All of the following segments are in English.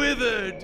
Withered!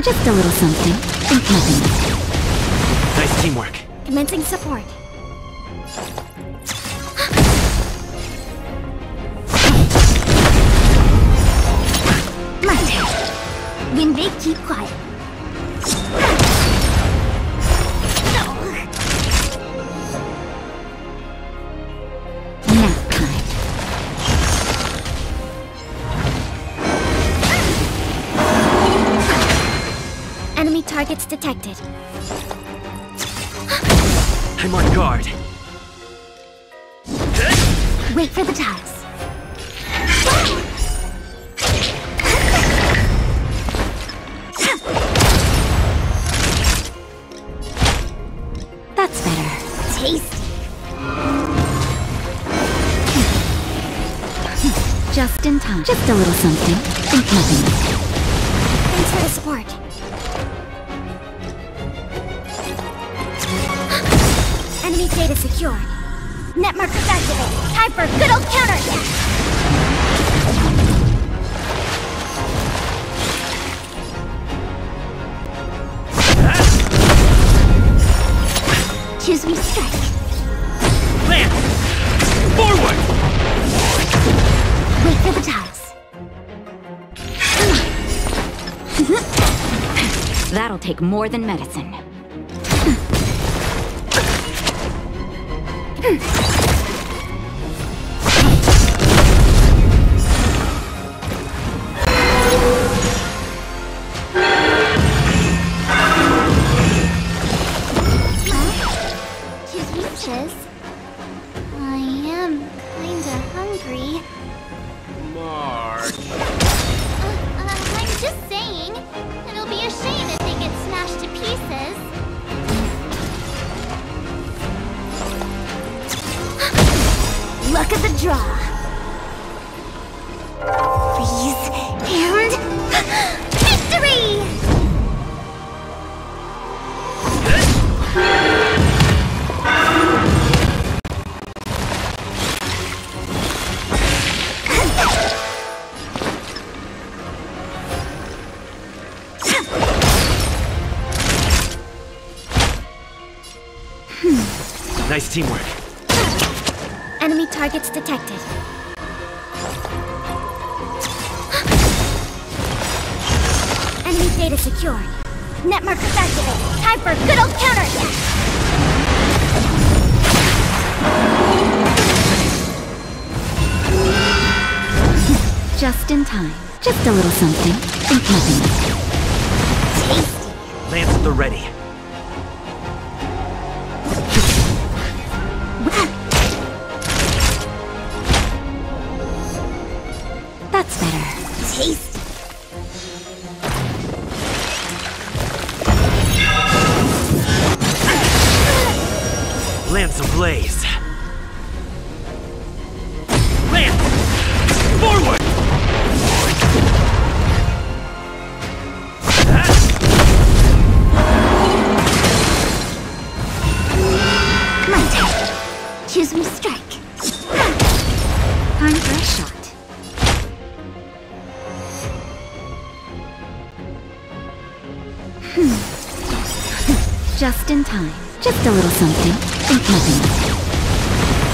Just, a little something. Think nothing. Nice teamwork. Commencing support. Turn. When they keep quiet. Targets detected. I'm on guard. Wait for the tiles. That's better. Tasty. Just in time. Just a little something. Think nothing. Thanks for the support. Secured. Net markers activated. Time for a good old counterattack. Choose me strike. Lance! Forward! Wait for the tiles. That'll take more than medicine. Nice teamwork. Enemy targets detected. Enemy data secured. Net markers activated. Time for a good old counterattack. Just in time. Just a little something. Think nothing. Time. Just a little something. Think nothing.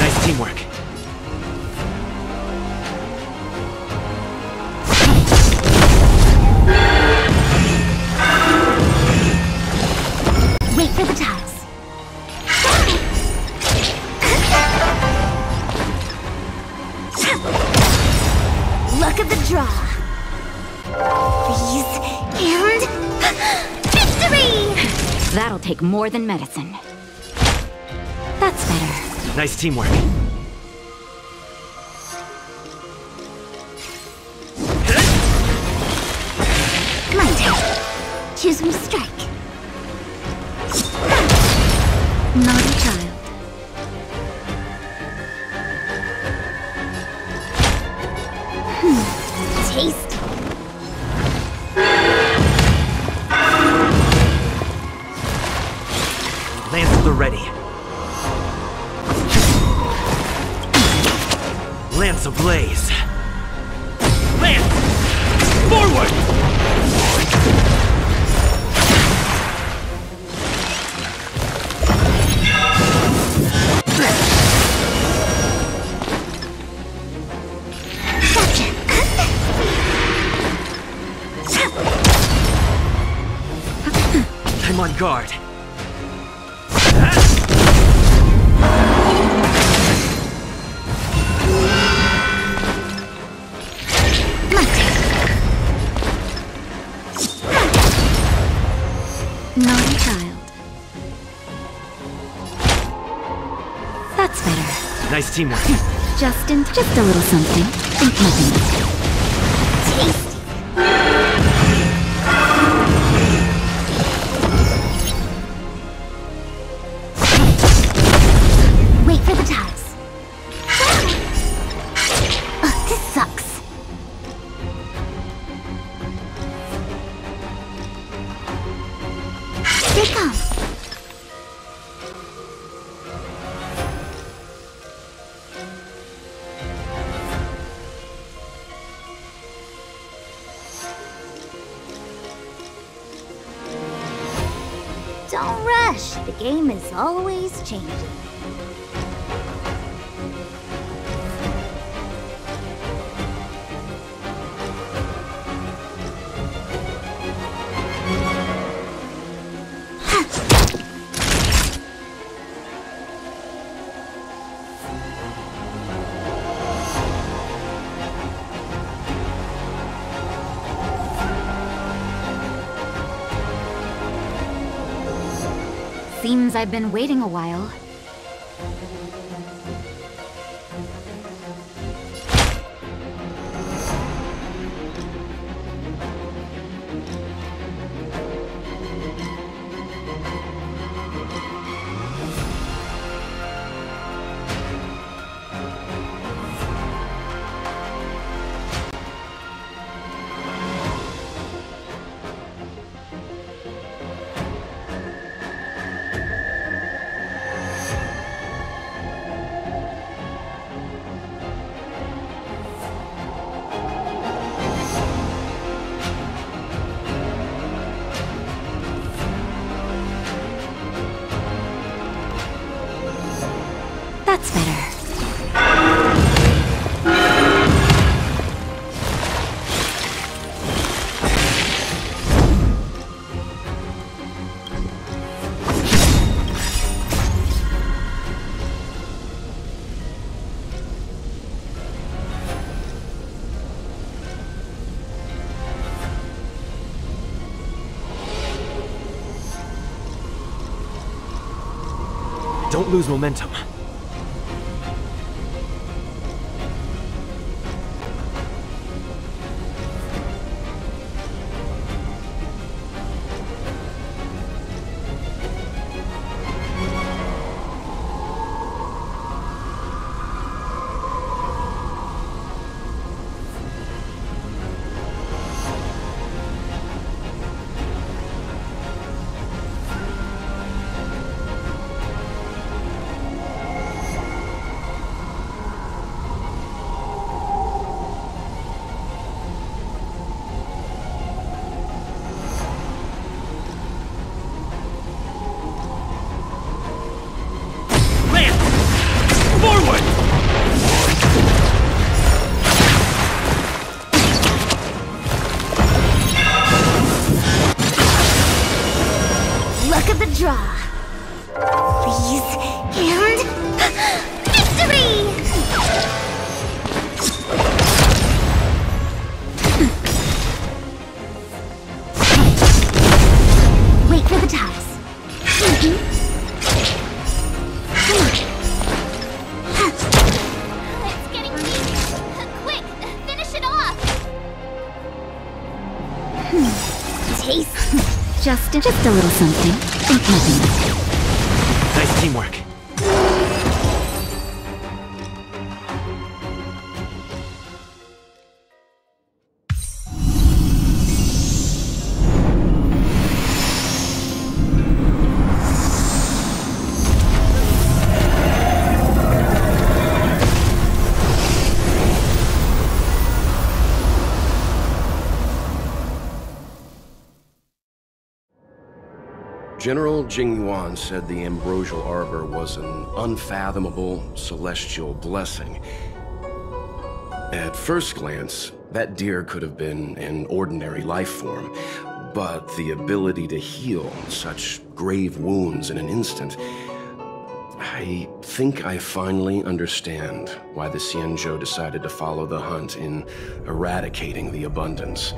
Nice teamwork. More than medicine. That's better. Nice teamwork. I'm on guard. My turn. Naughty child. That's better. Nice teamwork. Just in just a little something. Think nothing always I've been waiting a while. Don't lose momentum. General Jing Yuan said the ambrosial arbor was an unfathomable celestial blessing. At first glance, that deer could have been an ordinary life form, but the ability to heal such grave wounds in an instant. I think I finally understand why the Xianzhou decided to follow the hunt in eradicating the abundance.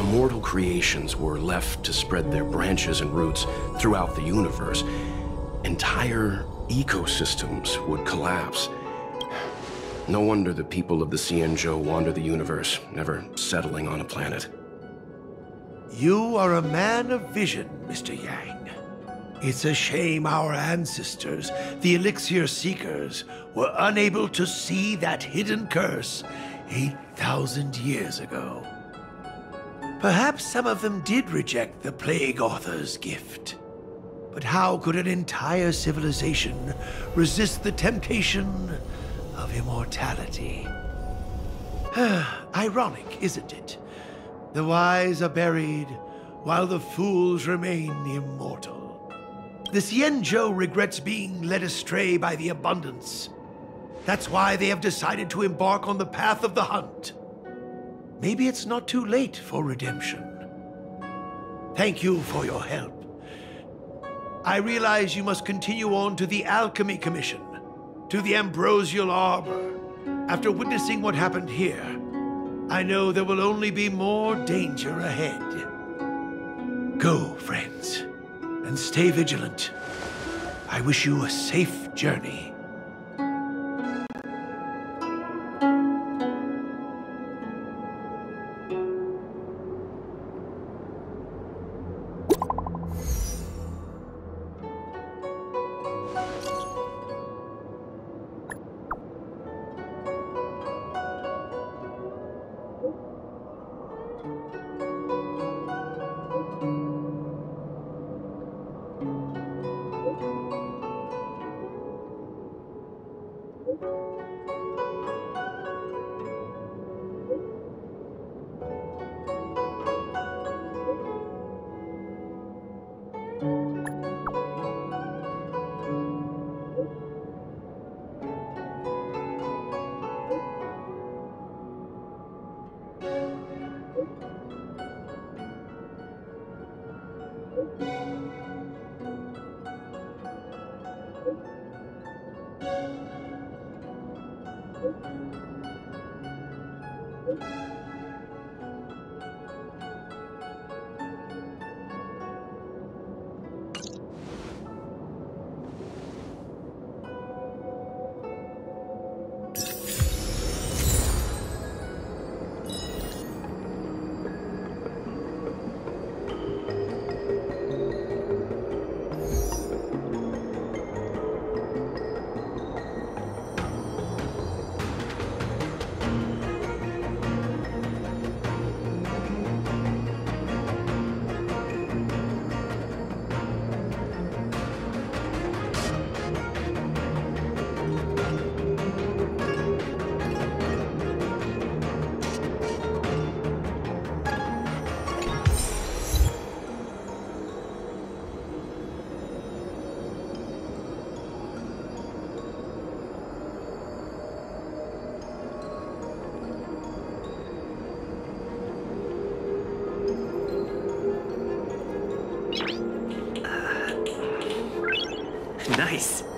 Immortal creations were left to spread their branches and roots throughout the universe, entire ecosystems would collapse. No wonder the people of the Xianzhou wander the universe, never settling on a planet. You are a man of vision, Mr. Yang. It's a shame our ancestors, the Elixir Seekers, were unable to see that hidden curse 8,000 years ago. Perhaps some of them did reject the Plague Author's gift. But how could an entire civilization resist the temptation of immortality? Ironic, isn't it? The wise are buried, while the fools remain immortal. The Xianzhou regrets being led astray by the abundance. That's why they have decided to embark on the path of the hunt. Maybe it's not too late for redemption. Thank you for your help. I realize you must continue on to the Alchemy Commission, to the Ambrosial Arbor. After witnessing what happened here, I know there will only be more danger ahead. Go, friends, and stay vigilant. I wish you a safe journey. Nice.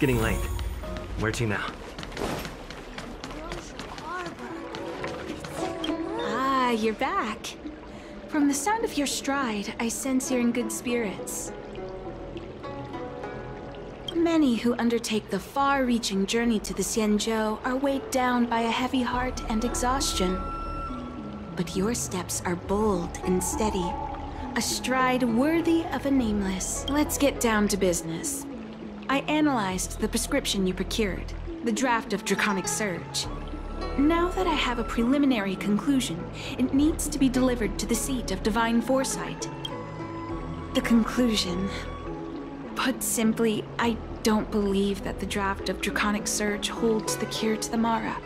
Getting late. Where to now? Ah, you're back. From the sound of your stride, I sense you're in good spirits. Many who undertake the far-reaching journey to the Xianzhou are weighed down by a heavy heart and exhaustion. But your steps are bold and steady, a stride worthy of a nameless. Let's get down to business. I analyzed the prescription you procured, the draft of Draconic Surge. Now that I have a preliminary conclusion, it needs to be delivered to the seat of Divine Foresight. The conclusion. Put simply, I don't believe that the draft of Draconic Surge holds the cure to the Mara.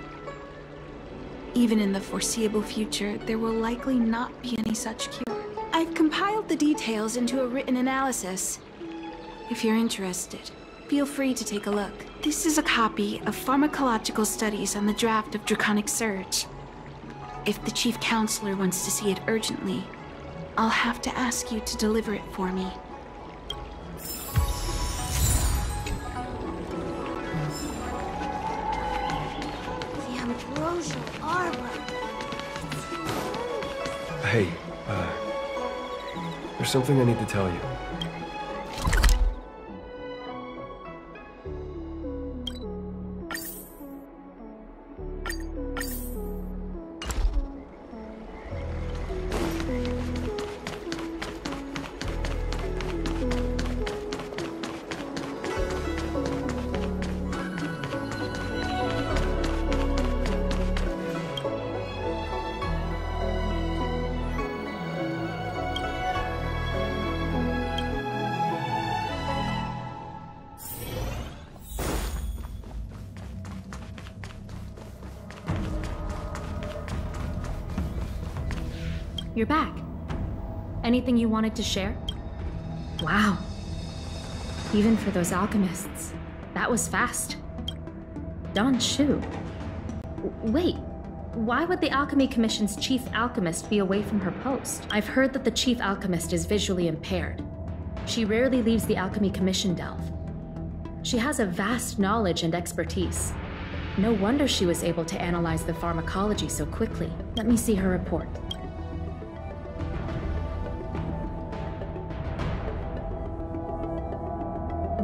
Even in the foreseeable future, there will likely not be any such cure. I've compiled the details into a written analysis. If you're interested, Feel free to take a look. This is a copy of pharmacological studies on the draft of Draconic Surge. If the Chief Counselor wants to see it urgently, I'll have to ask you to deliver it for me. Arbor. Hey, uh, there's something I need to tell you. Anything you wanted to share? Wow. Even for those alchemists, that was fast. Dan Shu. Wait, why would the Alchemy Commission's chief alchemist be away from her post? I've heard that the chief alchemist is visually impaired. She rarely leaves the Alchemy Commission delve. She has a vast knowledge and expertise. No wonder she was able to analyze the pharmacology so quickly. Let me see her report.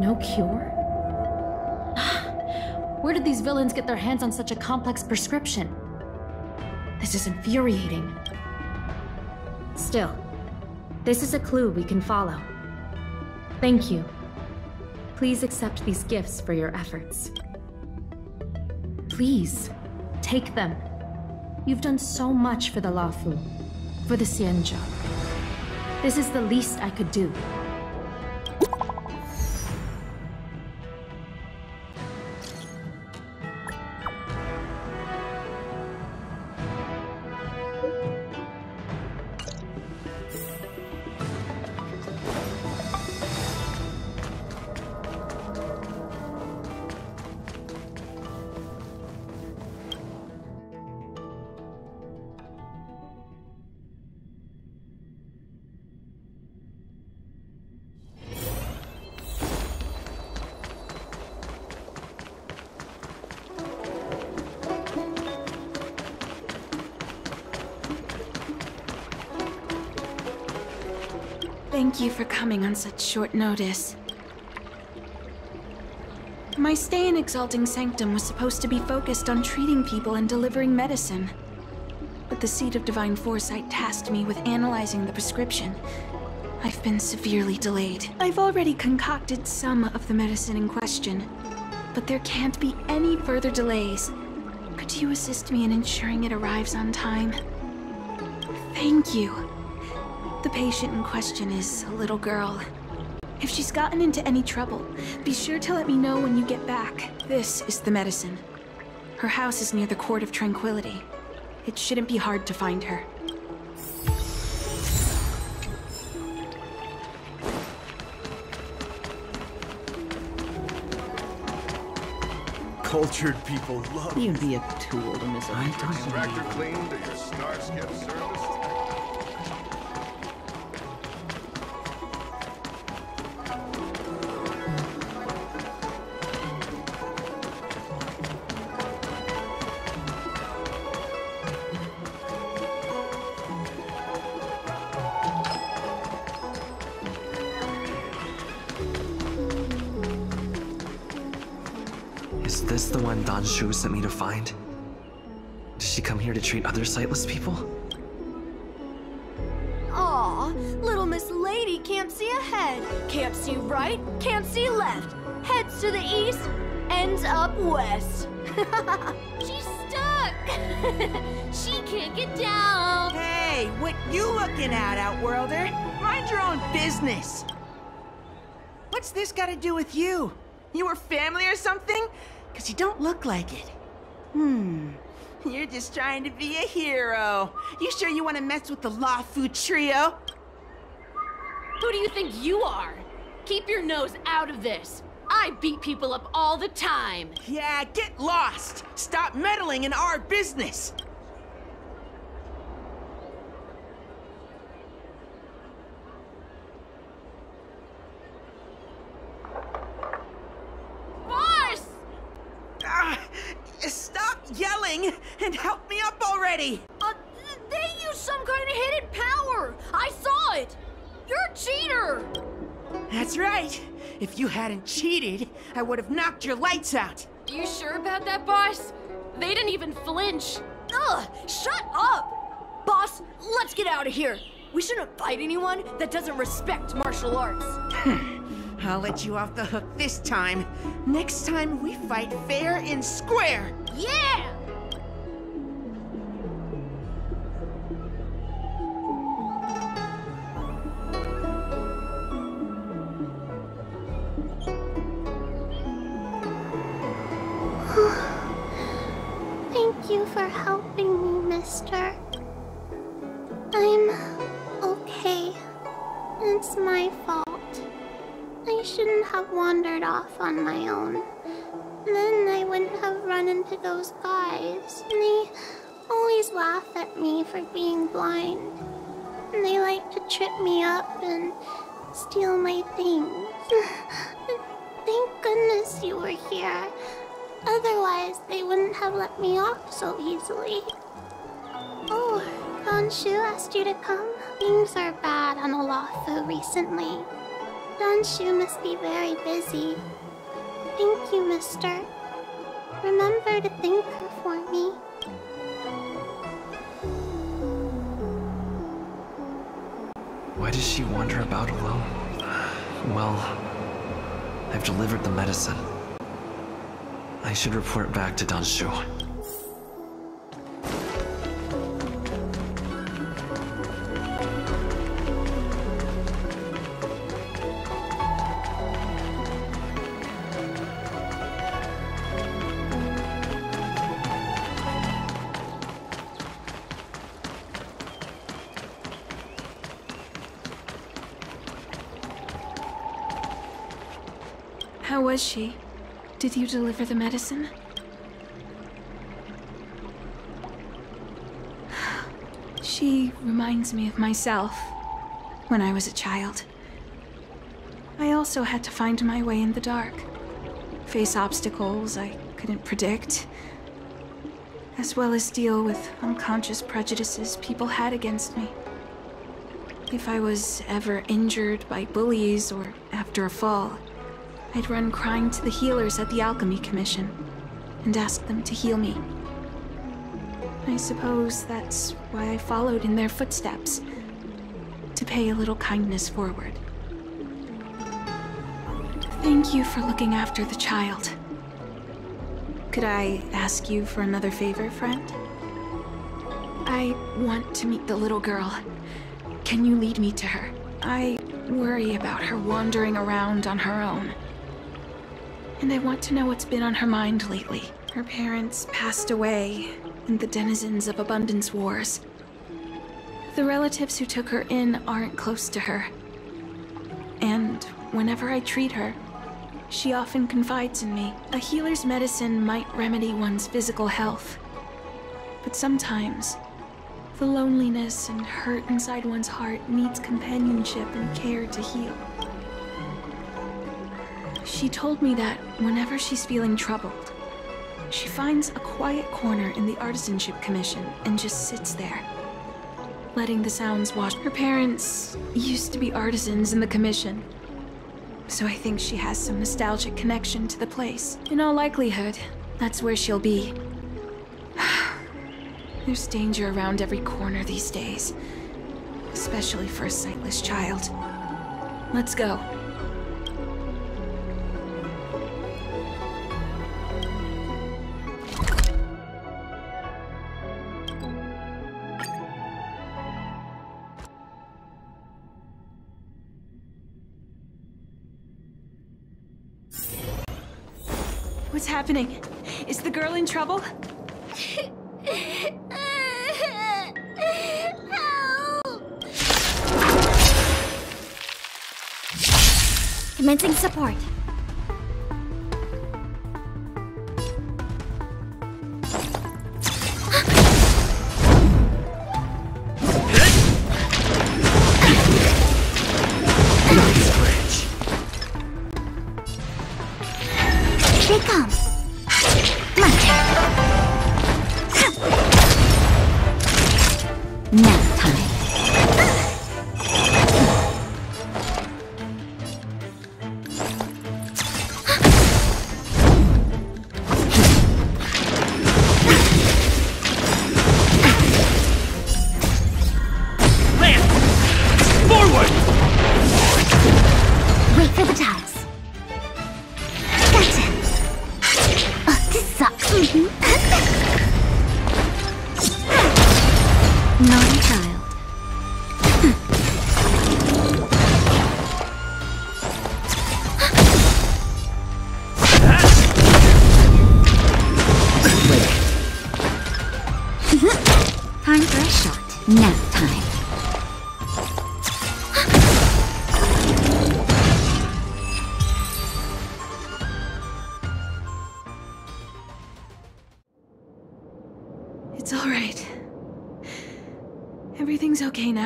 No cure? Where did these villains get their hands on such a complex prescription? This is infuriating. Still, this is a clue we can follow. Thank you. Please accept these gifts for your efforts. Please, take them. You've done so much for the Luofu, for the Xianzhou. This is the least I could do. Short notice. My stay in Exalting Sanctum was supposed to be focused on treating people and delivering medicine. But the Seat of Divine Foresight tasked me with analyzing the prescription. I've been severely delayed. I've already concocted some of the medicine in question, but there can't be any further delays. Could you assist me in ensuring it arrives on time? Thank you. The patient in question is a little girl. If she's gotten into any trouble, be sure to let me know when you get back. This is the medicine. Her house is near the Court of Tranquility. It shouldn't be hard to find her. Cultured people love You'd be a tool to miss a Tractor cleaned other sightless people? Aw, little Miss Lady can't see ahead, can't see right, can't see left. Heads to the east, ends up west. She's stuck. she can't get down. Hey, what you looking at, Outworlder? Mind your own business. What's this got to do with you? You were family or something? Because you don't look like it. Hmm. You're just trying to be a hero. You sure you want to mess with the Luofu trio? Who do you think you are? Keep your nose out of this. I beat people up all the time. Yeah, get lost. Stop meddling in our business. Boss! Ah, stop yelling and help me up already! Uh, they used some kind of hidden power! I saw it! You're a cheater! That's right. If you hadn't cheated, I would have knocked your lights out. Are you sure about that, boss? They didn't even flinch. Ugh, shut up! Boss, let's get out of here. We shouldn't fight anyone that doesn't respect martial arts. I'll let you off the hook this time. Next time we fight fair and square. Yeah! You for helping me, mister. I'm okay. It's my fault. I shouldn't have wandered off on my own. Then I wouldn't have run into those guys. They always laugh at me for being blind. They like to trip me up and steal my things. Thank goodness you were here. Otherwise, they wouldn't have let me off so easily. Oh, Dan Shu asked you to come? Things are bad on Olathu recently. Dan Shu must be very busy. Thank you, mister. Remember to thank her for me. Why does she wander about alone? Well, I've delivered the medicine. I should report back to Dan Shu. How was she? Did you deliver the medicine? She reminds me of myself when I was a child. I also had to find my way in the dark, face obstacles I couldn't predict, as well as deal with unconscious prejudices people had against me. If I was ever injured by bullies or after a fall, I'd run crying to the healers at the Alchemy Commission and ask them to heal me. I suppose that's why I followed in their footsteps, to pay a little kindness forward. Thank you for looking after the child. Could I ask you for another favor, friend? I want to meet the little girl. Can you lead me to her? I worry about her wandering around on her own. And I want to know what's been on her mind lately. Her parents passed away in the denizens of Abundance Wars. The relatives who took her in aren't close to her. And whenever I treat her, she often confides in me. A healer's medicine might remedy one's physical health. But sometimes, the loneliness and hurt inside one's heart needs companionship and care to heal. She told me that whenever she's feeling troubled, she finds a quiet corner in the Artisanship Commission and just sits there, letting the sounds wash. Her parents used to be artisans in the Commission, so I think she has some nostalgic connection to the place. In all likelihood, that's where she'll be. There's danger around every corner these days, especially for a sightless child. Let's go. Happening? Is the girl in trouble? Commencing support.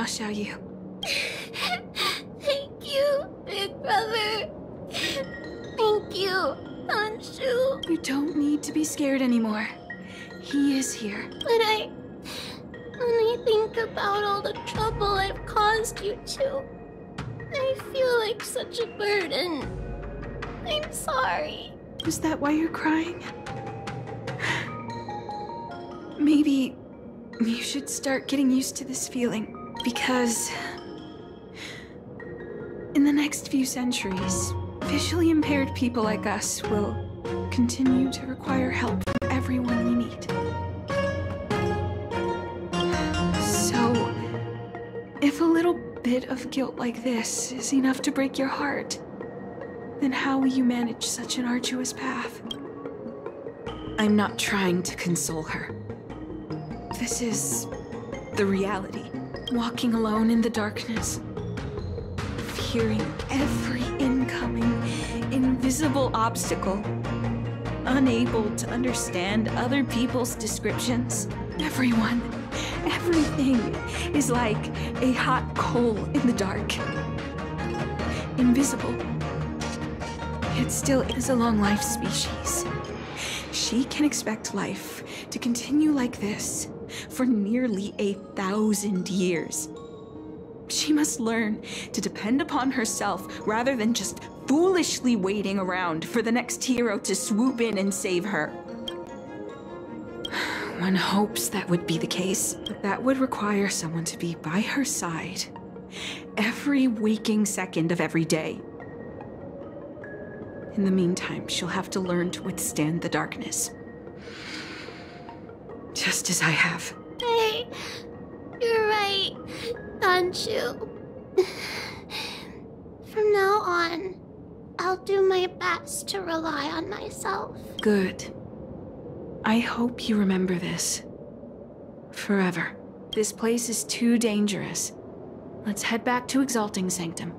Now, Xiao Yu. Thank you, big brother. Thank you, Dan Shu. You don't need to be scared anymore. He is here. But I. When I think about all the trouble I've caused you two, I feel like such a burden. I'm sorry. Is that why you're crying? Maybe you should start getting used to this feeling because in the next few centuries, visually impaired people like us will continue to require help from everyone we meet. So, if a little bit of guilt like this is enough to break your heart, then how will you manage such an arduous path? I'm not trying to console her. This is the reality. Walking alone in the darkness, fearing every incoming, invisible obstacle, unable to understand other people's descriptions. Everyone, everything is like a hot coal in the dark. Invisible. It still is a long life species. She can expect life to continue like this for nearly a thousand years. She must learn to depend upon herself rather than just foolishly waiting around for the next hero to swoop in and save her. One hopes that would be the case, but that would require someone to be by her side every waking second of every day. In the meantime, she'll have to learn to withstand the darkness. Just as I have. Hey, you're right, Dan Shu. From now on, I'll do my best to rely on myself. Good. I hope you remember this. Forever. This place is too dangerous. Let's head back to Exalting Sanctum.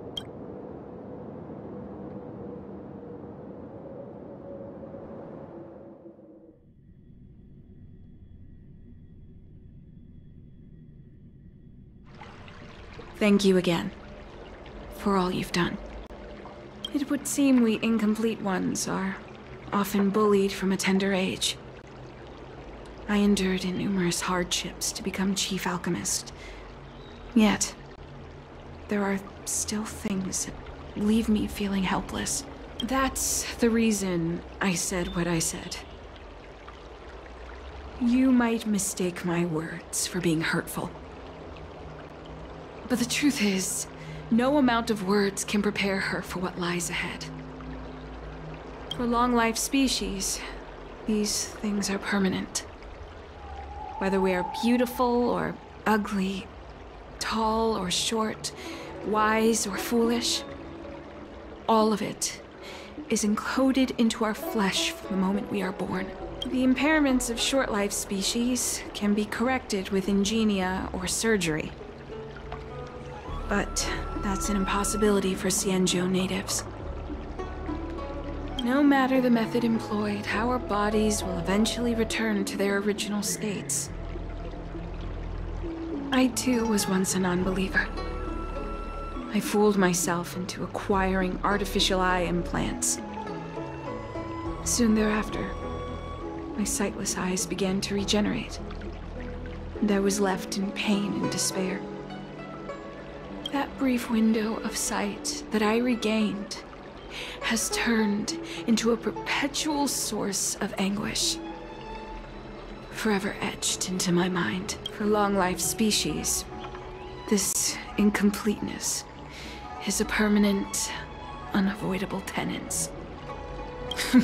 Thank you again for all you've done. It would seem we incomplete ones are often bullied from a tender age. I endured numerous hardships to become chief alchemist. Yet, there are still things that leave me feeling helpless. That's the reason I said what I said. You might mistake my words for being hurtful. But the truth is, no amount of words can prepare her for what lies ahead. For long life species, these things are permanent. Whether we are beautiful or ugly, tall or short, wise or foolish, all of it is encoded into our flesh from the moment we are born. The impairments of short life species can be corrected with ingenia or surgery. But that's an impossibility for Xianzhou natives. No matter the method employed, our bodies will eventually return to their original states. I too was once a non-believer. I fooled myself into acquiring artificial eye implants. Soon thereafter, my sightless eyes began to regenerate. and I was left in pain and despair. Brief window of sight that I regained has turned into a perpetual source of anguish. Forever etched into my mind. For long life species, this incompleteness is a permanent, unavoidable tenance.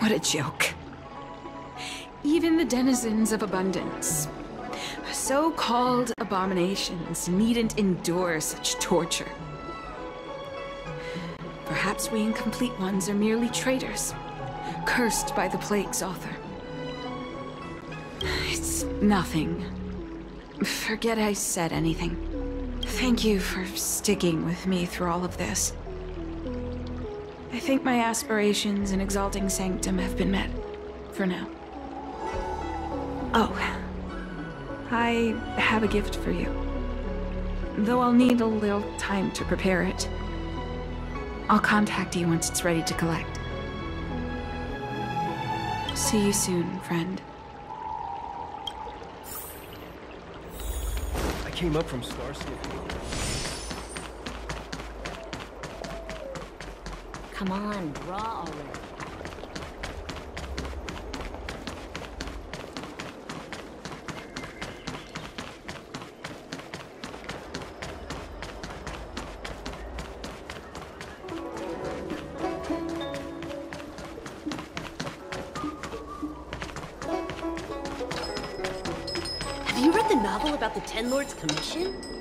what a joke. Even the denizens of abundance, so-called abominations, needn't endure such torture. Perhaps we incomplete ones are merely traitors, cursed by the plague's author. It's nothing. Forget I said anything. Thank you for sticking with me through all of this. I think my aspirations in Exalting Sanctum have been met. For now. Oh. I have a gift for you. Though I'll need a little time to prepare it. I'll contact you once it's ready to collect. See you soon, friend. I came up from Starscape. Come on, draw already. Novel about the Ten Lords Commission?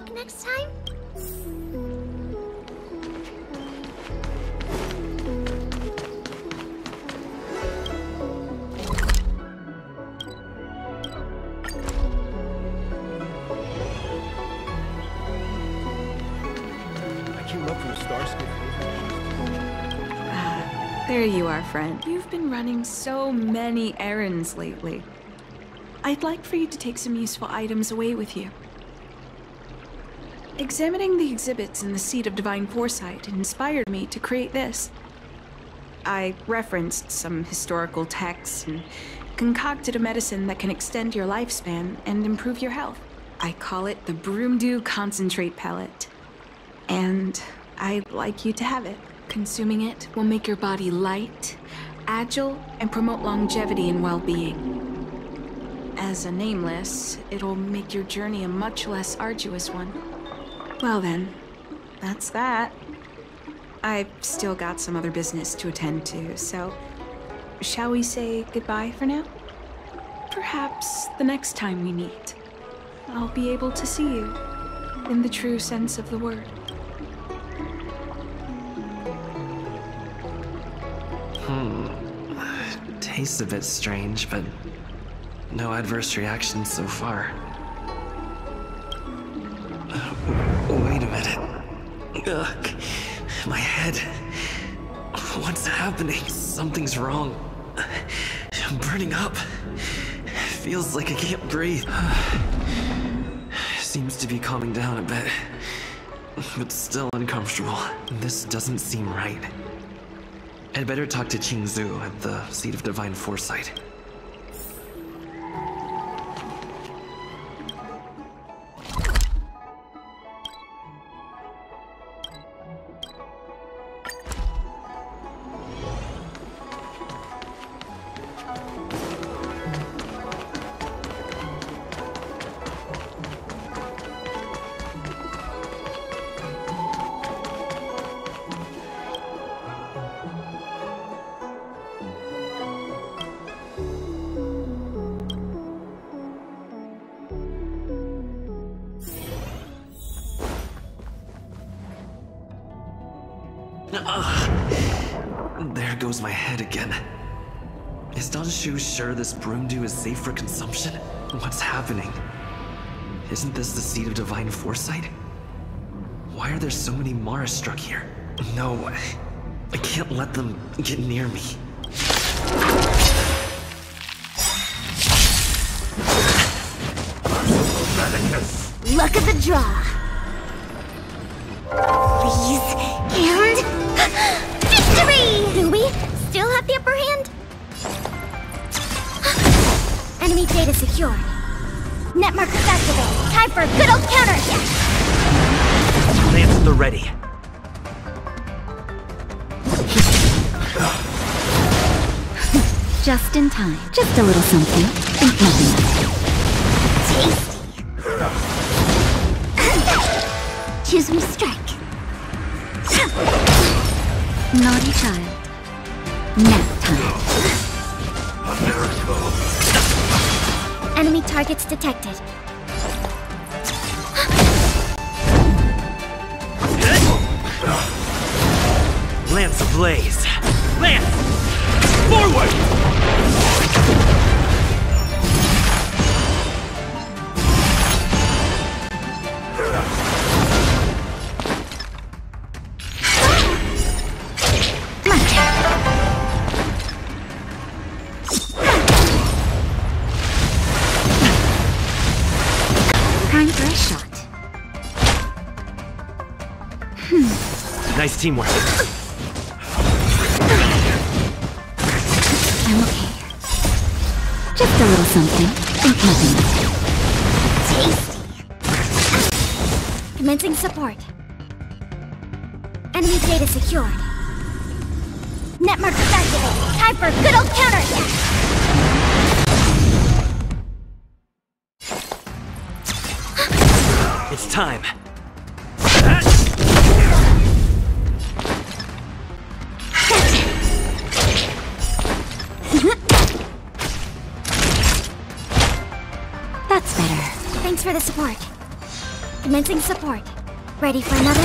Book next time? I came up from Starscape. Ah, there you are, friend. You've been running so many errands lately. I'd like for you to take some useful items away with you. Examining the exhibits in the Seat of Divine Foresight inspired me to create this. I referenced some historical texts and concocted a medicine that can extend your lifespan and improve your health. I call it the Broomdew Concentrate Pellet. And I'd like you to have it. Consuming it will make your body light, agile, and promote longevity and well-being. As a nameless, it'll make your journey a much less arduous one. Well then, that's that. I've still got some other business to attend to, so shall we say goodbye for now? Perhaps the next time we meet, I'll be able to see you in the true sense of the word. Hmm. Tastes a bit strange, but no adverse reactions so far. Ugh. My head. What's happening? Something's wrong. I'm burning up. Feels like I can't breathe. Seems to be calming down a bit, but still uncomfortable. This doesn't seem right. I'd better talk to Qingzu at the Seat of Divine Foresight. Goes my head again. Is Shu sure this broom dew is safe for consumption? What's happening? Isn't this the seat of divine foresight? Why are there so many Mara struck here? No, I can't let them get near me. Luck of the draw. Time. Just a little something. Think nothing it. Choose me strike. Naughty child. Nap time. Enemy targets detected. Lance ablaze. Lance! Forward! Nice teamwork. Little something. Think nothing Tasty. Commencing support. Enemy data secured. Net markers activated. Time for a good old counterattack. It's time. For the support. Commencing support. Ready for another?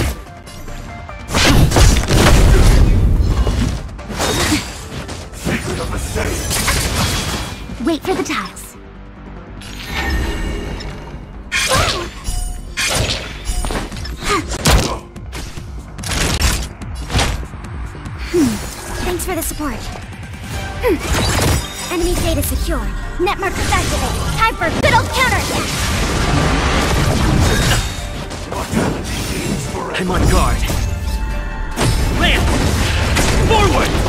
Wait for the tiles. Thanks for the support. Enemy data secured. Net markers activated. Time for good old counterattack. I'm on guard. Lance! Forward!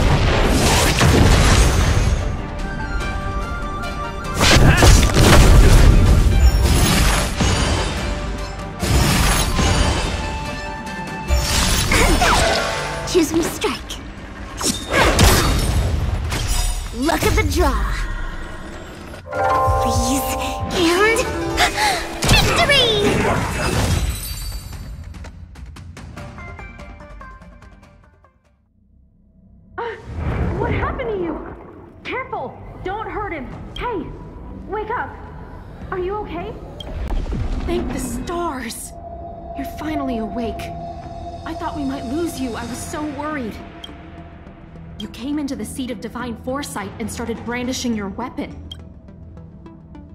Foresight and started brandishing your weapon.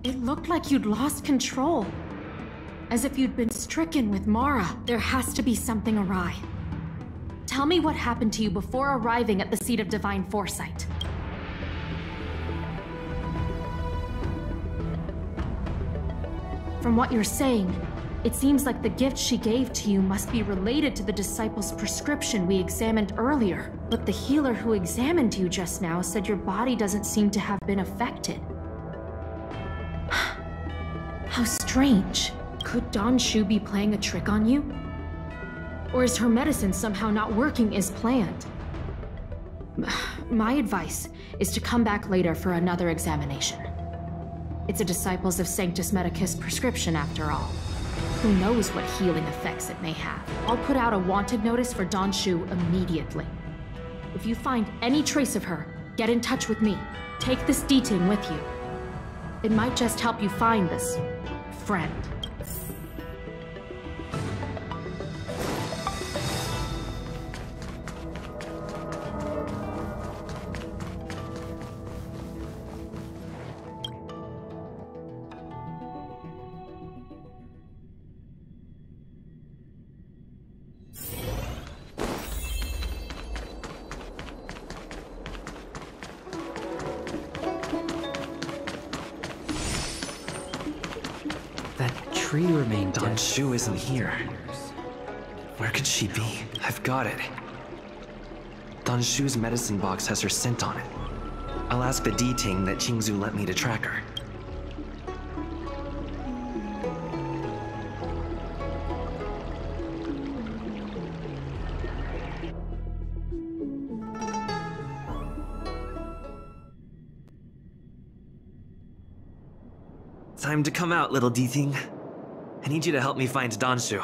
It looked like you'd lost control. As if you'd been stricken with Mara. There has to be something awry. Tell me what happened to you before arriving at the seat of divine foresight. From what you're saying, It seems like the gift she gave to you must be related to the disciple's prescription we examined earlier. But the healer who examined you just now said your body doesn't seem to have been affected. How strange. Could Dan Shu be playing a trick on you? Or is her medicine somehow not working as planned? My advice is to come back later for another examination. It's a Disciples of Sanctus Medicus prescription after all. Who knows what healing effects it may have? I'll put out a wanted notice for Dan Shu immediately. If you find any trace of her, get in touch with me. Take this D-Ting with you. It might just help you find this friend. Here. Where could she be? I've got it. Dan Shu's medicine box has her scent on it. I'll ask the D-Ting that Qingzu lent me to track her. Time to come out, little D-Ting. I need you to help me find Dan Shu.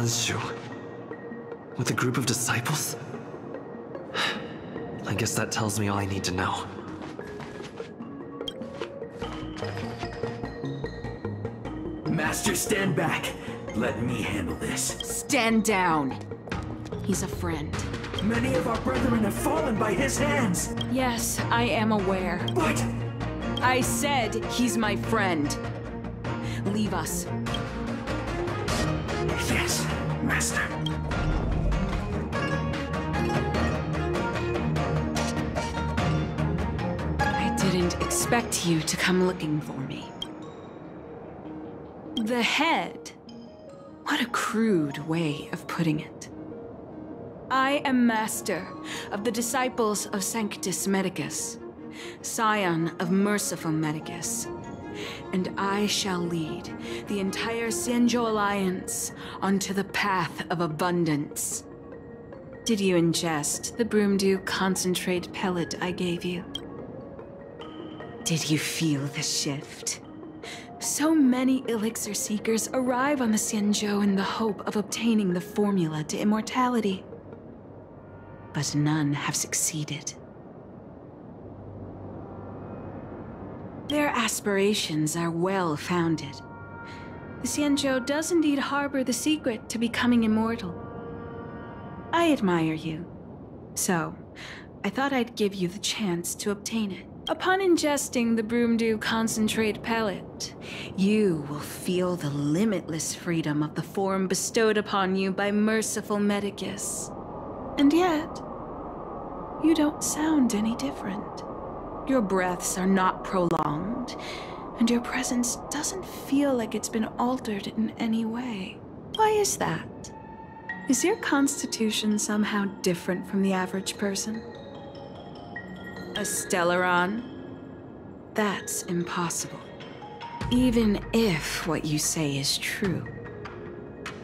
That's Dan Shu. With a group of disciples? I guess that tells me all I need to know. Master, stand back. Let me handle this. Stand down. He's a friend. Many of our brethren have fallen by his hands. Yes, I am aware. But I said he's my friend. Leave us. Yes, Master. I didn't expect you to come looking for me. The head. What a crude way of putting it. I am master of the disciples of Sanctus Medicus, scion of Merciful Medicus, and I shall lead the entire Xianzhou Alliance onto the path of abundance. Did you ingest the Broomdew concentrate pellet I gave you? Did you feel the shift? So many elixir seekers arrive on the Xianzhou in the hope of obtaining the formula to immortality. But none have succeeded. Their aspirations are well founded. The Xianzhou does indeed harbor the secret to becoming immortal. I admire you. So, I thought I'd give you the chance to obtain it. Upon ingesting the Broomdew concentrate pellet, you will feel the limitless freedom of the form bestowed upon you by merciful Medicus. And yet, you don't sound any different. Your breaths are not prolonged, and your presence doesn't feel like it's been altered in any way. Why is that? Is your constitution somehow different from the average person? A Stellaron? That's impossible. Even if what you say is true.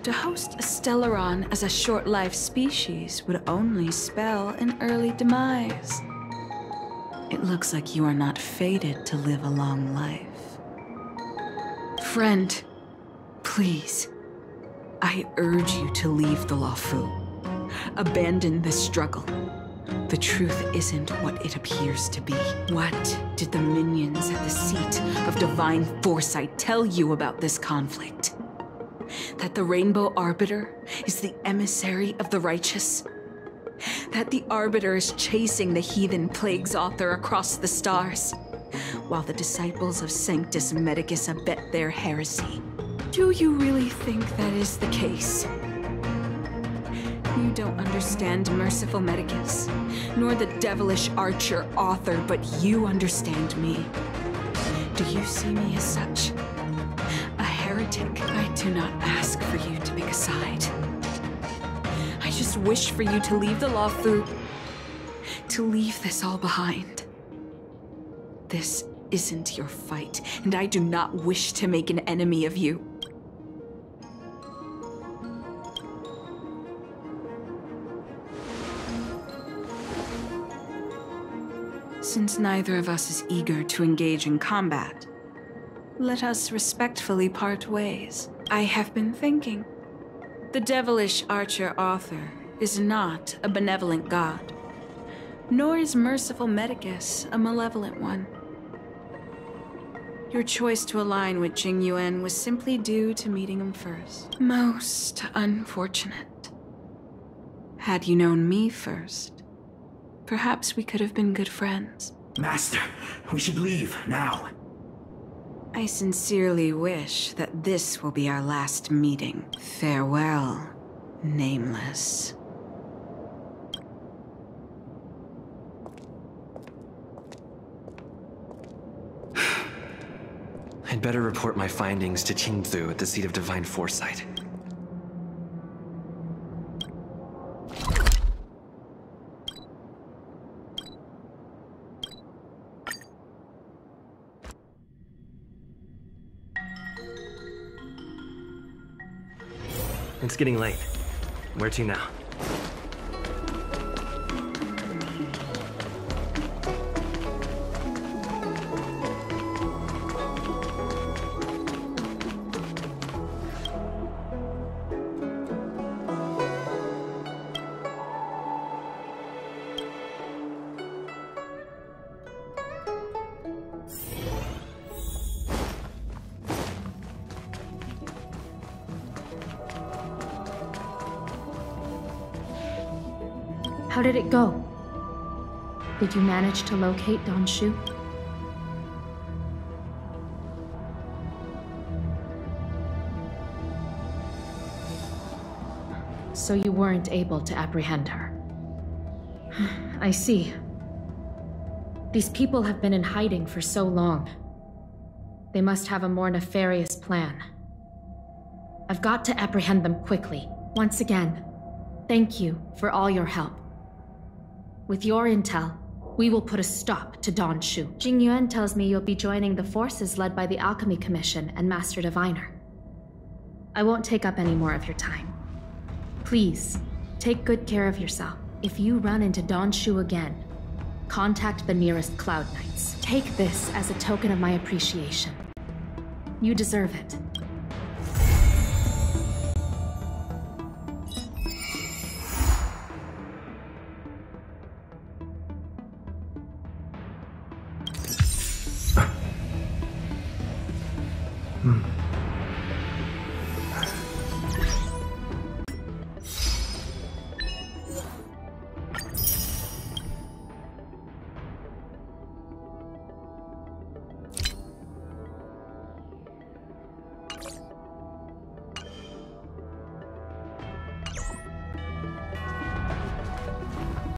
To host a Stellaron as a short-lived species would only spell an early demise. It looks like you are not fated to live a long life. Friend, please, I urge you to leave the Luofu. Abandon this struggle. The truth isn't what it appears to be. What did the minions at the seat of divine foresight tell you about this conflict? That the Rainbow Arbiter is the emissary of the righteous? That the Arbiter is chasing the heathen plague's author across the stars, while the disciples of Sanctus Medicus abet their heresy? Do you really think that is the case? You don't understand Merciful Medicus, nor the devilish archer author, but you understand me. Do you see me as such? A heretic? I do not ask for you to pick a side. I just wish for you to leave the Luofu, to leave this all behind. This isn't your fight, and I do not wish to make an enemy of you. Since neither of us is eager to engage in combat, let us respectfully part ways. I have been thinking. The devilish archer author is not a benevolent god, nor is merciful Medicus a malevolent one. Your choice to align with Jing Yuan was simply due to meeting him first. Most unfortunate. Had you known me first, perhaps we could have been good friends. Master, we should leave now. I sincerely wish that this will be our last meeting. Farewell, Nameless. I'd better report my findings to Qingzu at the seat of divine foresight. Getting late. Where to now? How did it go? Did you manage to locate Dan Shu? So you weren't able to apprehend her. I see. These people have been in hiding for so long. They must have a more nefarious plan. I've got to apprehend them quickly. Once again, thank you for all your help. With your intel, we will put a stop to Dan Shu. Jing Yuan tells me you'll be joining the forces led by the Alchemy Commission and Master Diviner. I won't take up any more of your time. Please, take good care of yourself. If you run into Dan Shu again, contact the nearest Cloud Knights. Take this as a token of my appreciation. You deserve it.